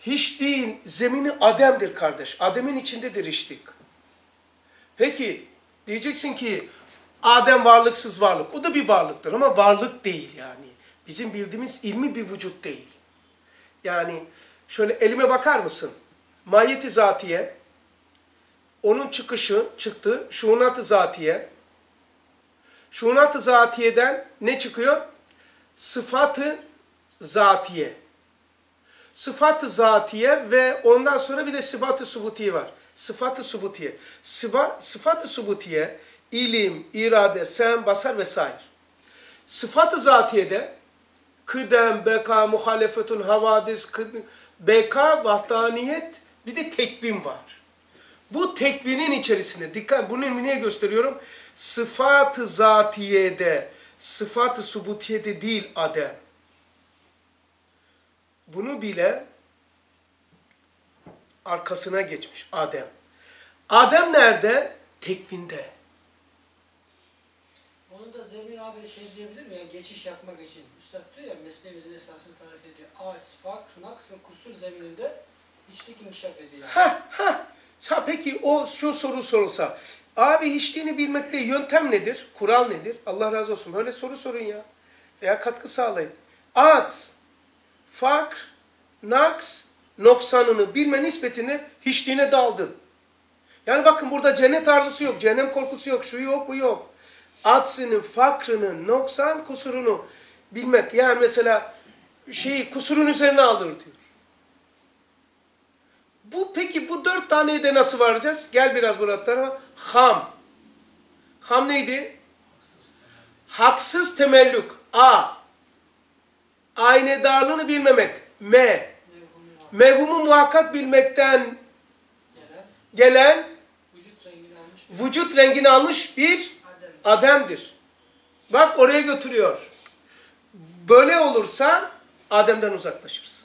Hiçliğin zemini Adem'dir kardeş. Adem'in içindedir hiçlik. Peki diyeceksin ki Adem varlıksız varlık. O da bir varlıktır ama varlık değil yani. Bizim bildiğimiz ilmi bir vücut değil. Yani şöyle elime bakar mısın? Mahiyeti zatiye, onun çıkışı, çıktı, şuunat-ı zatiye. Şuunat-ı zatiyeden ne çıkıyor? Sıfatı zatiye. Sıfat-ı zatiye ve ondan sonra bir de sıfat-ı subutiye var. Sıfat-ı subutiye. Sıfa, sıfat-ı subutiye, ilim, irade, sen, basar vesaire. Sıfat-ı zatiyede kıdem, beka, muhalefetun, havadis, kıd- beka, vahdaniyet bir de tekvin var. Bu tekvinin içerisinde, dikkat bunu niye gösteriyorum? Sıfat-ı zatiyede, sıfat-ı subutiyede değil adem. Bunu bile arkasına geçmiş Adem. Adem nerede? Tekvinde. Onu da Zemin abi şey diyebilir mi ya geçiş yapmak için. Üstad diyor ya mesleğimizin esasını tarif ediyor. Ağaç, fakr, naks ve kusur zemininde içlik inkişaf ediyor. Ha ha. Ha peki o şu soru sorulsa. Abi hiçliğini bilmekte yöntem nedir? Kural nedir? Allah razı olsun. Böyle soru sorun ya. Veya katkı sağlayın. At, fakr, naks, noksanını bilme nispetinde hiçliğine daldın. Yani bakın burada cennet arzusu yok, cehennem korkusu yok, şu yok, bu yok. Atsinin, fakrının, noksan, kusurunu bilmek. Yani mesela şeyi kusurun üzerine alır diyor. Bu peki bu dört taneye de nasıl varacağız? Gel biraz tarafa. Ham. Ham neydi? Haksız temellük. A. Aynedarlığını bilmemek. M. Mevhumu muhakkak bilmekten Gelen vücut rengini almış bir. Adem'dir. Bak oraya götürüyor. Böyle olursa Adem'den uzaklaşırız.